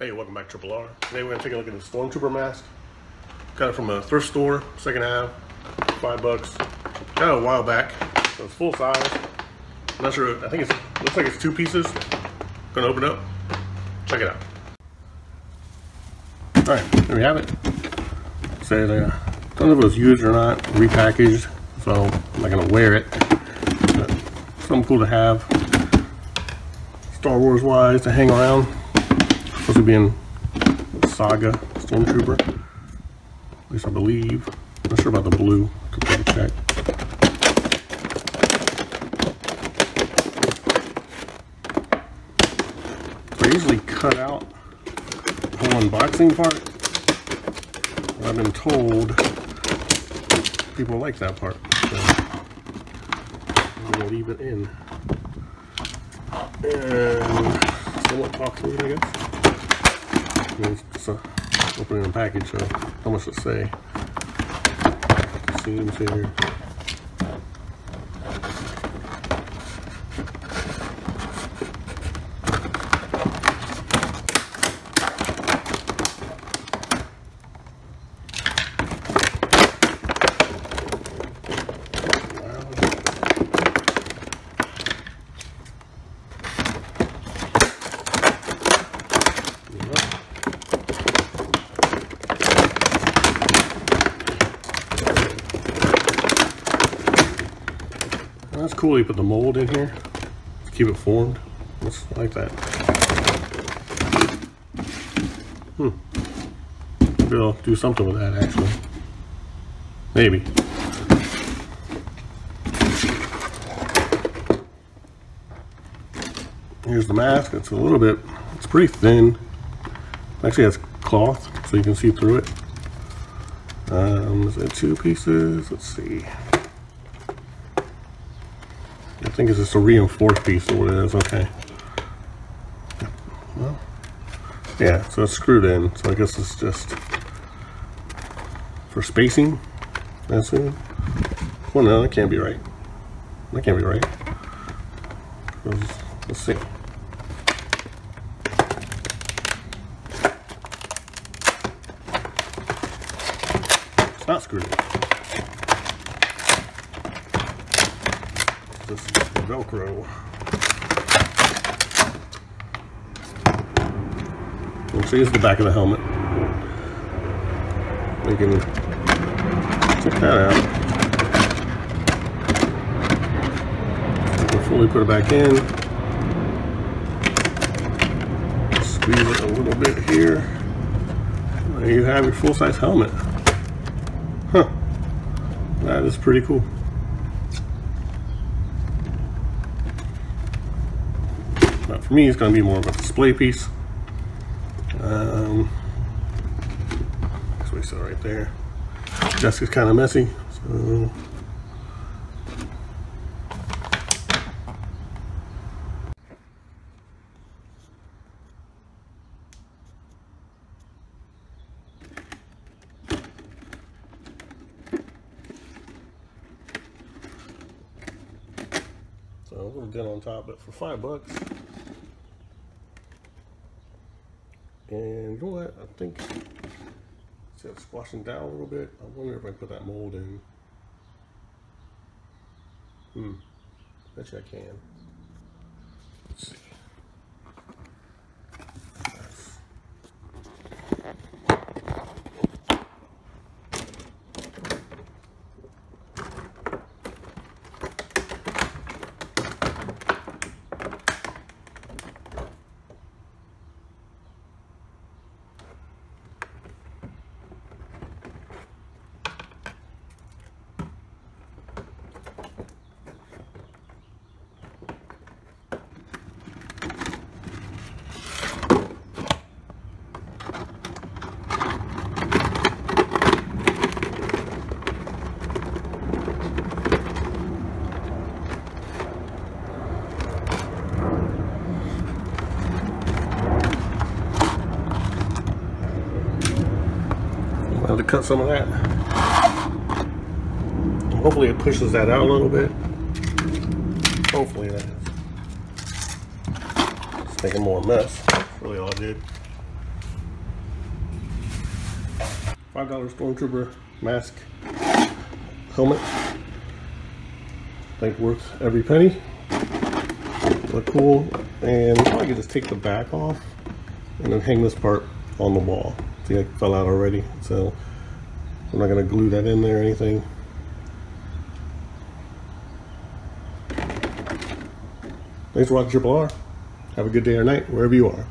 Hey, welcome back Triple R. Today we're gonna take a look at the Stormtrooper mask. Got it from a thrift store, second half, five bucks. Got it a while back, so it's full size. I'm not sure, I think it's, looks like it's two pieces. Gonna open it up, check it out. All right, there we have it. Say uh, don't know if it was used or not, repackaged, so I'm not gonna wear it. But something cool to have. Star Wars wise to hang around. Supposed to be in Saga Stormtrooper. At least I believe. Not sure about the blue. Could probably check. So I usually cut out the whole unboxing part. I've been told people like that part. So I'm gonna leave it in. And talk through it, I guess. It's just opening a package, so how much to say? Seams here. That's cool. You put the mold in here keep it formed. Just like that. Hmm. Maybe I'll do something with that actually. Maybe. Here's the mask. It's a little bit, it's pretty thin. Actually has cloth so you can see through it. Um, is it two pieces? Let's see. I think it's just a reinforced piece of what it is. Okay. Well, yeah, so it's screwed in. So I guess it's just for spacing. That's it. Well, no, that can't be right. That can't be right. 'Cause- Let's see. It's not screwed in. This is Velcro. And see, it's the back of the helmet. We can check that out. We'll fully put it back in. Squeeze it a little bit here. There you have your full-size helmet. Huh. That is pretty cool. But for me, it's going to be more of a display piece. Um, that's what we saw right there. Desk is kind of messy, so So little dent on top, but for five bucks. And you know what? I think see it's squashing down a little bit. I wonder if I can put that mold in. Hmm. Bet you I can. Let's see. To cut some of that. Hopefully it pushes that out a little bit. Hopefully that is. It's making more mess. That's really all I did. Five dollar stormtrooper mask helmet. think worth every penny. Look cool, and probably could just take the back off and then hang this part on the wall. See, it fell out already, so I'm not gonna glue that in there or anything. Thanks for watching Triple R. Have a good day or night, wherever you are.